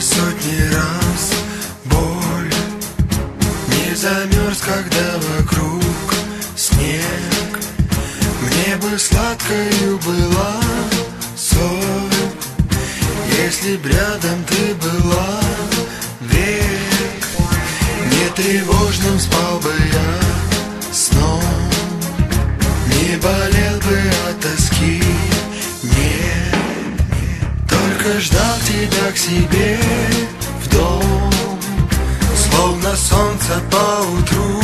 сотни раз боль. Не замерз, когда вокруг снег. Мне бы сладкою была соль. Если б рядом ты была век. Не тревожным спал бы я сном. Не болел бы от тоски, Только ждал тебя к себе в дом. Словно солнце по утру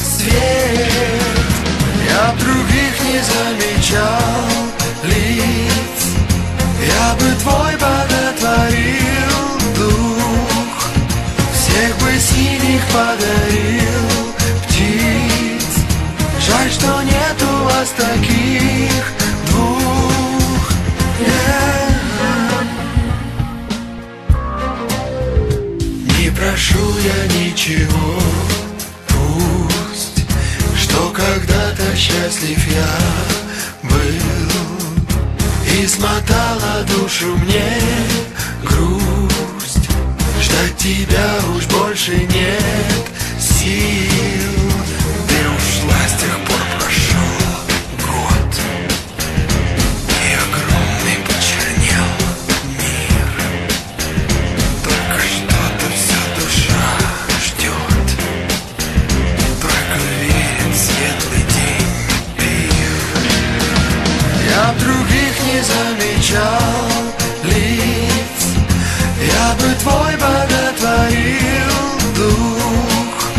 свет Я других не замечал лиц. Я бы твой боготворил дух Всех бы синих подарил счастлив я был И смотала душу мне твой боготворил дух,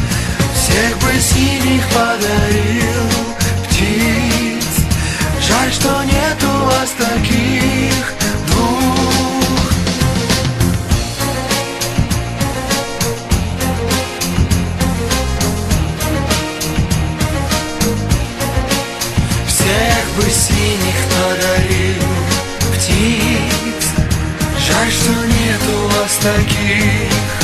Всех бы синих подарил птиц. Жаль, что нет у вас таких двух. Всех бы синих подарил птиц. Жаль, что таких